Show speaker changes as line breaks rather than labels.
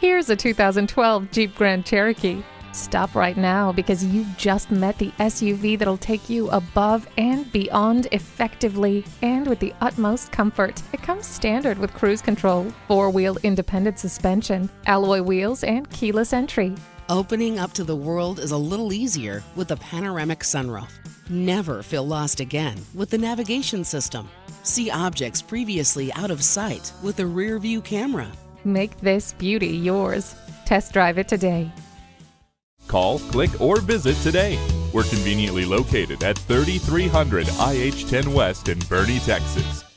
Here's a 2012 Jeep Grand Cherokee. Stop right now because you've just met the SUV that'll take you above and beyond effectively and with the utmost comfort. It comes standard with cruise control, four wheel independent suspension, alloy wheels, and keyless entry.
Opening up to the world is a little easier with a panoramic sunroof. Never feel lost again with the navigation system. See objects previously out of sight with a rear view camera.
Make this beauty yours. Test drive it today.
Call, click, or visit today. We're conveniently located at 3300 IH 10 West in Boerne, Texas.